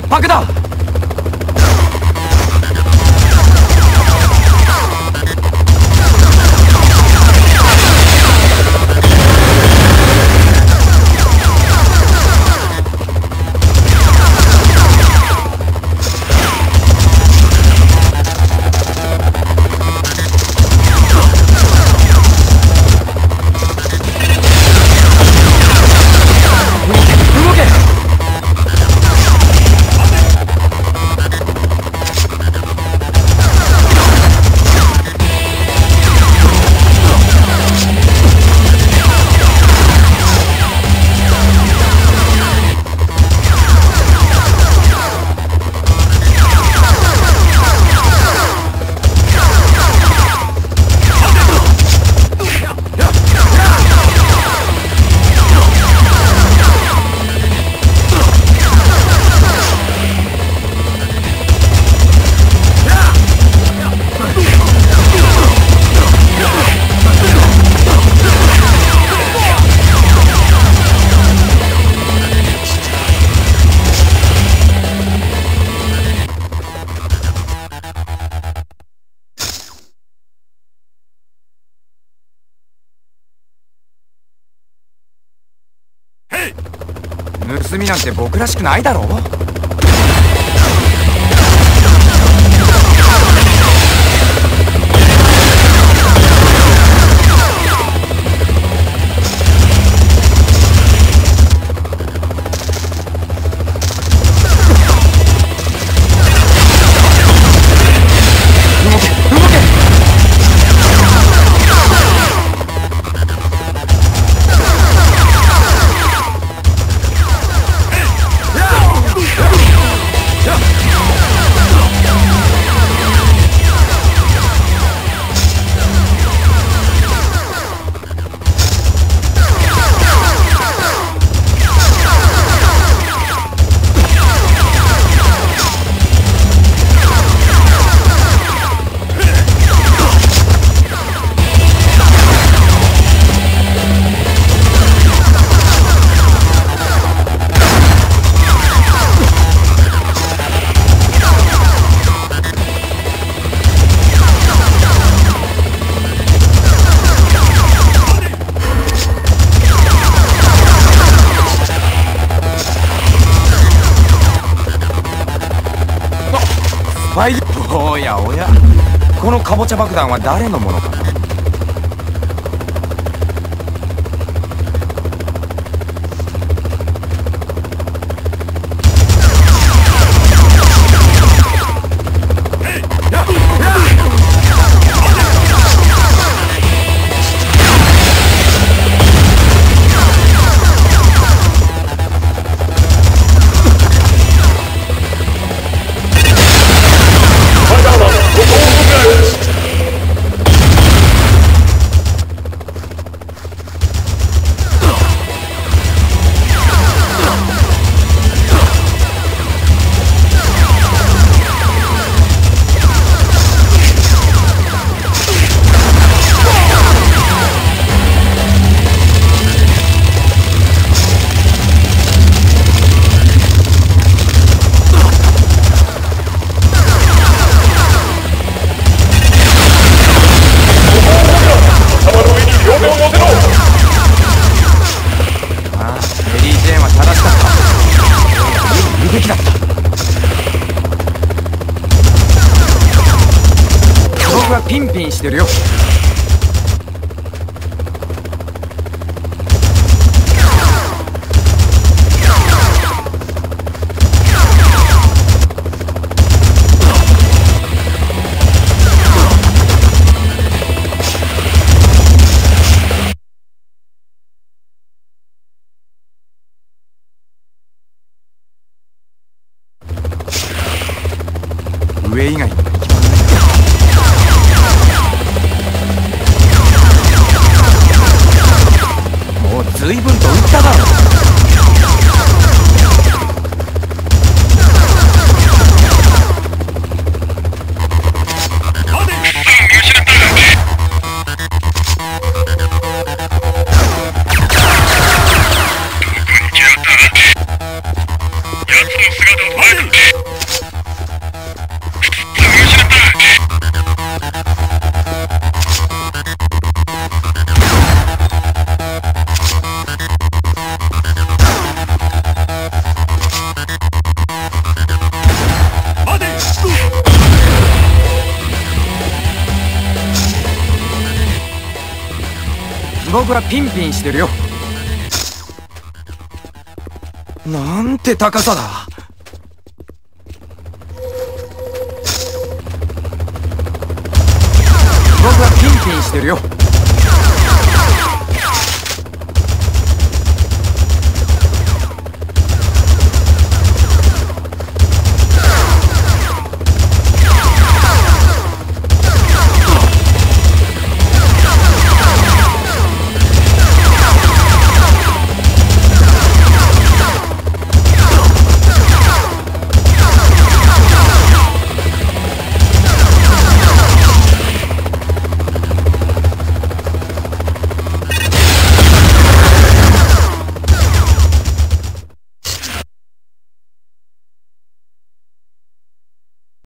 は潔白だ盗みなんて僕らしくないだろばいおやおや。このカボチャ爆弾は誰のものかな？随分と打っただろ僕はピンピンしてるよ。なんて高さだ。僕はピンピンしてるよ。